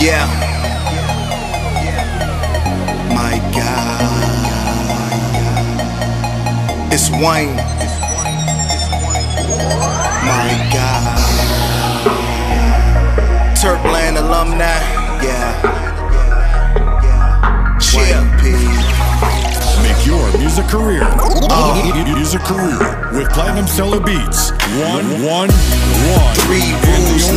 Yeah. My God. It's Wayne. My God. Turpland alumni. Yeah. Chill. Make your music career. Oh. Music career with Platinum Seller Beats. One, one, one. Three rules,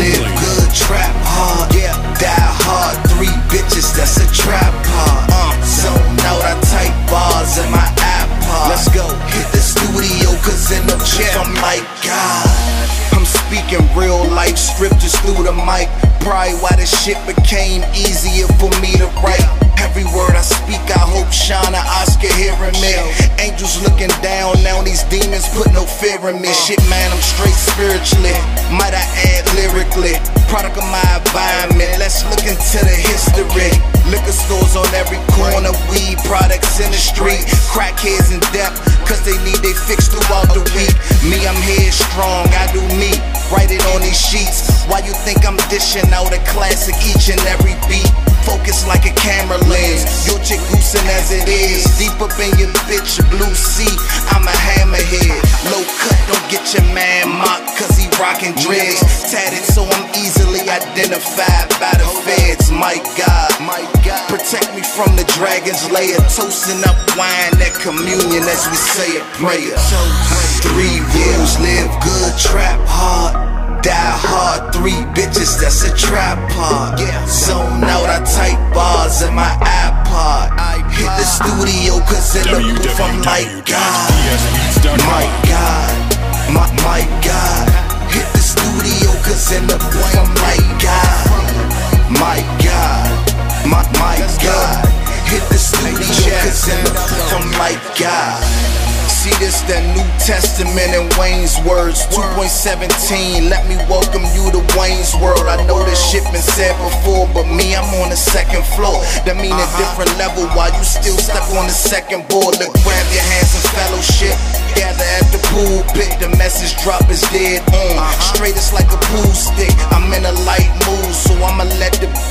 like, God. I'm speaking real life scriptures through the mic. Probably why this shit became easier for me to write. Every word I speak, I hope Shauna Oscar hearing me. Angels looking down, now these demons put no fear in me. Shit, man, I'm straight spiritually. Might I add lyrically? Product of my environment. Let's look into the history. Liquor stores on every corner, weed products in the street. Crackheads in depth, cause they need they fix throughout the week. Me, I'm headstrong, I do me. Write it on these sheets. Why you think I'm dishing out a classic each and every beat? Focus like a camera lens. Your chick goosing as it is. Deep up in your bitch, blue sea. I'm a hammerhead. Low cut, don't get your man mocked, cause he rockin' dreads. Tatted so I'm easily identified by the feds. My God, my God. Protect me from the dragon's lair. Toasting up wine at communion as we say a prayer. Three rules, live good, trap hard. Die hard, three bitches, that's a trap pod. Zone out, I type bars in my iPod. Hit the studio, cause in the booth I'm like, God. My God, my, my God. Hit the studio, cause in the booth I'm like, God. My God, my, my God. Hit the studio, cause in the booth I'm like, God. This, that New Testament in Wayne's words. 2.17, let me welcome you to Wayne's world. I know this shit been said before, but me, I'm on the second floor. That mean a uh-huh. different level while you still step on the second board. Look, grab your hands and fellowship Gather at the pulpit, the message drop is dead on. Uh-huh. Straight it's like a pool stick, I'm in a light mood So I'ma let the the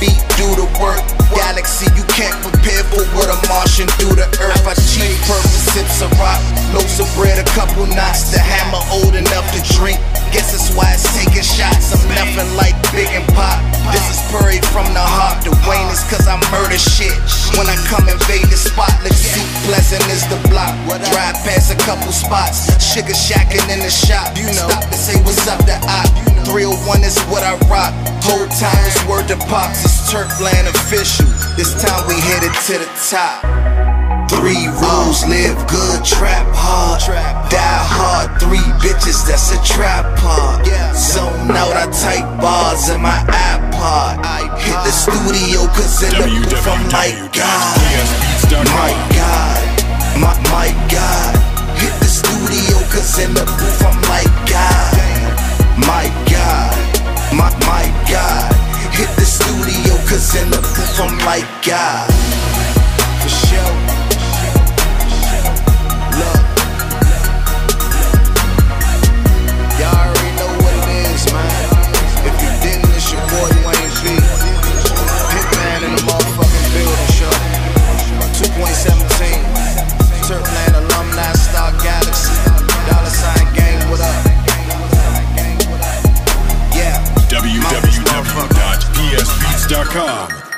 couple knots The hammer old enough to drink. Guess that's why it's taking shots. I'm nothing like Big and Pop. This is Purry from the heart. The Wayne is cause I murder shit. When I come invade the spot Let's see, pleasant is the block. Drive past a couple spots. Sugar shacking in the shop. You Stop to say what's up to op. 301 is what I rock. Whole time is word to pops. It's Turkland official. This time we headed to the top Three rules, live good, trap hard, die hard. Three bitches, that's a trap pod. Zone out, I type bars in my iPod. Hit the studio, cause in the booth I'm like, God, my God, my, my God. Hit the studio, cause in the booth I'm like, God, my God, my, my God. Hit the studio, cause in the booth I'm like, God. Www.psbeats.com.